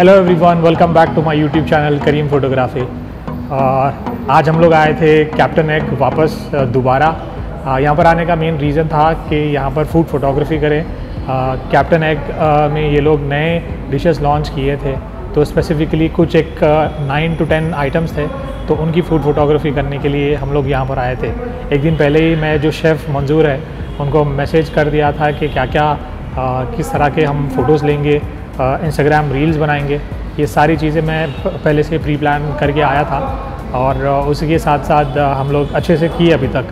Hello everyone welcome back to my YouTube channel Karim photography आज हम लोग आए थे कैप्टन एग वापस दोबारा। यहाँ पर आने का मेन रीज़न था कि यहाँ पर फ़ूड फोटोग्राफी करें। कैप्टन एग में ये लोग नए डिशेस लॉन्च किए थे। तो स्पेसिफिकली कुछ एक नाइन टू टेन आइटम्स थे। तो उनकी फ़ूड फोटोग्राफी करने के लिए हम लोग यहाँ पर आए थे। एक दिन पहले ही मैं, जो शेफ़ मंजूर है, उनको मैसेज कर दिया था कि क्या क्या किस तरह के हम फ़ोटोज़ लेंगे। इंस्टाग्राम रील्स बनाएँगे। ये सारी चीज़ें मैं पहले से प्री प्लान करके आया था और अ, उसी के साथ साथ हम लोग अच्छे से किए अभी तक।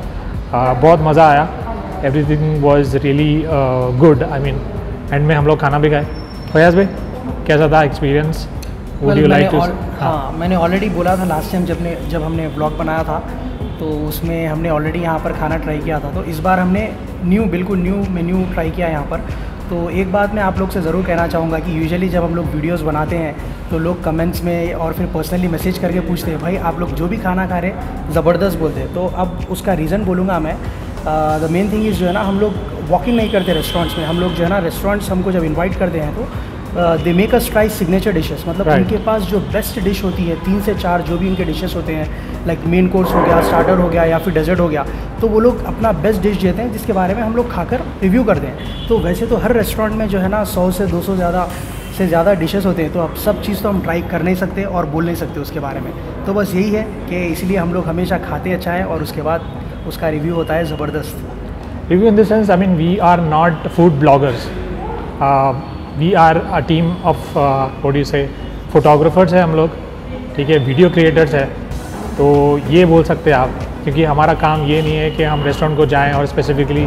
अ, बहुत मज़ा आया। Everything was really good I mean end में हम लोग खाना भी खाए। फयाज भाई कैसा था experience would you like to हाँ मैंने ऑलरेडी बोला था लास्ट टाइम जब ने जब हमने ब्लॉग बनाया था तो उसमें हमने ऑलरेडी यहाँ पर खाना ट्राई किया था। तो इस बार हमने न्यू बिल्कुल न्यू मेन्यू ट्राई किया यहाँ पर। तो एक बात मैं आप लोग से ज़रूर कहना चाहूँगा कि यूजुअली जब हम लोग वीडियोस बनाते हैं तो लोग कमेंट्स में और फिर पर्सनली मैसेज करके पूछते हैं, भाई, आप लोग जो भी खाना खा रहे ज़बरदस्त बोलते हैं। तो अब उसका रीज़न बोलूँगा मैं। द मेन थिंग इज़ जो है ना, हम लोग वॉकिंग नहीं करते रेस्टोरेंट्स में। हम लोग जो है ना रेस्टोरेंट्स हमको जब इन्वाइट करते हैं तो they make us try signature dishes मतलब Right. उनके पास जो बेस्ट डिश होती है तीन से चार जो भी उनके डिशेस होते हैं लाइक मेन कोर्स हो गया स्टार्टर हो गया या फिर डेजर्ट हो गया तो वो लोग अपना बेस्ट डिश देते हैं जिसके बारे में हम लोग खाकर रिव्यू करते हैं तो वैसे तो हर रेस्टोरेंट में जो है ना सौ से दो सौ ज़्यादा से ज़्यादा डिशेस होते हैं तो अब सब चीज़ तो हम ट्राई कर नहीं सकते और बोल नहीं सकते उसके बारे में तो बस यही है कि इसलिए हम लोग हमेशा खाते अच्छा है और उसके बाद उसका रिव्यू होता है ज़बरदस्त review in sense, I mean, we are not food bloggers. Uh, are uh team of you say, photographers है हम लोग ठीक है वीडियो क्रिएटर्स है। तो ये बोल सकते हैं आप क्योंकि हमारा काम ये नहीं है कि हम रेस्टोरेंट को जाएँ और स्पेसिफिकली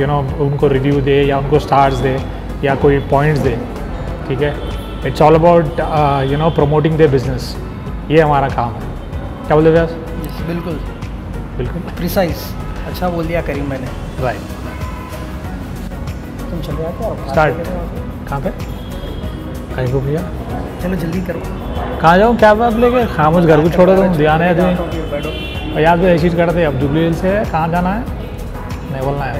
यू नो उनको रिव्यू दे या उनको स्टार्स दे या कोई पॉइंट्स दे ठीक है? It's all about you know promoting the business ये हमारा काम है। क्या बोलते व्यास? Yes, बिल्कुल। बिल्कुल। प्रिसाइज अच्छा बोल दिया करीम मैंने। Right right. तुम चले आते हो? स्टार्ट कहाँ पे? कहीं को भैया? चलो जल्दी करो। कहाँ जाऊँ? क्या बात लेके? खामोश घर को छोड़ो तुम ध्यान है तुम्हें। और तो ऐसी करते अब जुबली हिल से है कहाँ जाना है? नहीं बोलना है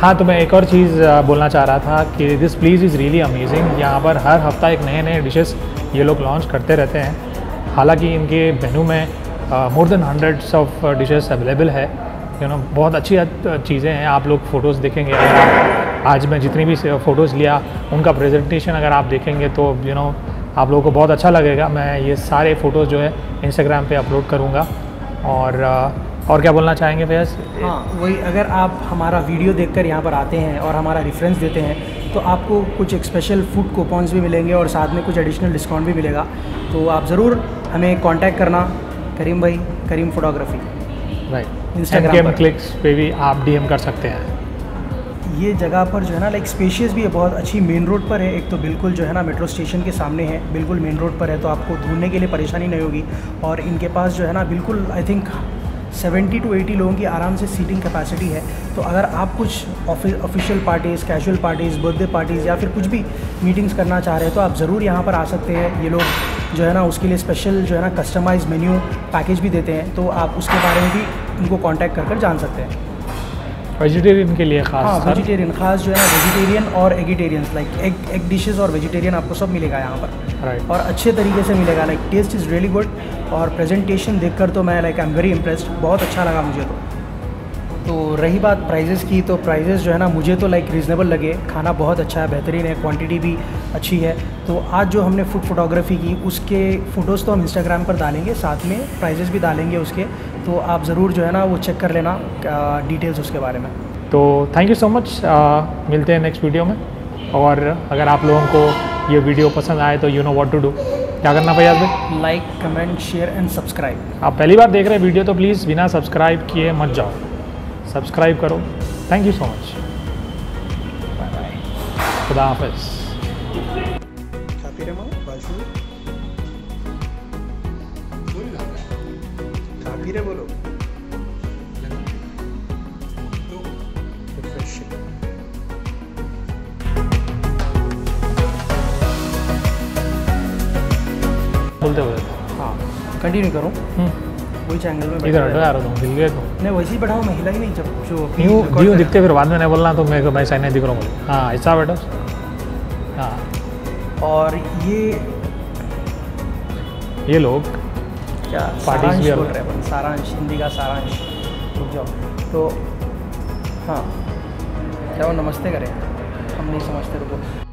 हाँ। तो मैं एक और चीज़ बोलना चाह रहा था कि this place is really amazing यहाँ पर हर हफ़्ता एक नए नए डिशेस ये लोग लॉन्च करते रहते हैं। हालाँकि इनके मेनू में more than hundreds of dishes available है। यू नो बहुत अच्छी चीज़ें हैं। आप लोग फ़ोटोज़ देखेंगे। आज मैं जितनी भी फ़ोटोज़ लिया उनका प्रेजेंटेशन अगर आप देखेंगे तो यू you नो know, आप लोगों को बहुत अच्छा लगेगा। मैं ये सारे फ़ोटोज़ जो है इंस्टाग्राम पे अपलोड करूँगा। और और क्या बोलना चाहेंगे फैज़? हाँ वही अगर आप हमारा वीडियो देखकर यहाँ पर आते हैं और हमारा रेफरेंस देते हैं तो आपको कुछ एक स्पेशल फ़ूड कूपन्स भी मिलेंगे और साथ में कुछ एडिशनल डिस्काउंट भी मिलेगा। तो आप ज़रूर हमें कांटेक्ट करना करीम भाई Karim photography right Instagram. Clicks पे भी आप डीएम कर सकते हैं। ये जगह पर जो है ना लाइक स्पेशियस भी है बहुत अच्छी मेन रोड पर है। एक तो बिल्कुल जो है ना मेट्रो स्टेशन के सामने है, बिल्कुल मेन रोड पर है तो आपको ढूँढने के लिए परेशानी नहीं होगी। और इनके पास जो है ना, बिल्कुल आई थिंक 70 टू 80 लोगों की आराम से सीटिंग कैपेसिटी है। तो अगर आप कुछ official parties casual parties birthday parties या फिर कुछ भी मीटिंग्स करना चाह रहे हैं तो आप ज़रूर यहाँ पर आ सकते हैं। ये लोग जो है ना, उसके लिए स्पेशल जो है ना कस्टमाइज मेन्यू पैकेज भी देते हैं। तो आप उसके बारे में भी उनको कॉन्टैक्ट कर कर जान सकते हैं। वेजिटेरियन के लिए हाँ खास कर वेजिटेरियन खास जो है ना वेजिटेरियन और eggetarians like egg egg dishes और वेजिटेरियन आपको सब मिलेगा यहाँ पर। राइट और अच्छे तरीके से मिलेगा like taste is really good और प्रेजेंटेशन देखकर तो मैं like I am very impressed बहुत अच्छा लगा मुझे तो। तो रही बात प्राइजेस की तो प्राइजेस जो है ना मुझे तो लाइक रीज़नेबल लगे। खाना बहुत अच्छा है बेहतरीन है क्वांटिटी भी अच्छी है। तो आज जो हमने फ़ूड फोटोग्राफी की उसके फ़ोटोज़ तो हम इंस्टाग्राम पर डालेंगे साथ में प्राइजेस भी डालेंगे उसके। तो आप ज़रूर जो है ना वो चेक कर लेना डिटेल्स उसके बारे में। तो थैंक यू सो मच मिलते हैं नेक्स्ट वीडियो में। और अगर आप लोगों को ये वीडियो पसंद आए तो you know what to do क्या करना फैयाज भाई? Like comment share and subscribe आप पहली बार देख रहे हैं वीडियो तो प्लीज़ बिना सब्सक्राइब किए मत जाओ। सब्सक्राइब करो। Thank you so much bye bye खुदा हाफिज़। काफ़ी रे माँ बाजू काफ़ी रे बोलो। बोलते हुए। हाँ कंटिन्यू करूँ। हम्म, वही एंगल में इधर हटो है। यार तुम हिल गए तुम नहीं वैसे ही बैठा हूँ मैं हिला ही नहीं जब जो अभी यूँ record यूँ कर- दिखते फिर बाद में नहीं बोलना तो मेरे को मैं सही नहीं दिख रहा हूँ हाँ ऐसा बैठो। हाँ। और ये ये लोग क्या पार्टी सारांश बोल रहे हैं अपन, सारांश हिंदी का सारांश। रुक जाओ। तो हाँ। क्या वो नमस्ते करें? हम नहीं समझते रुको।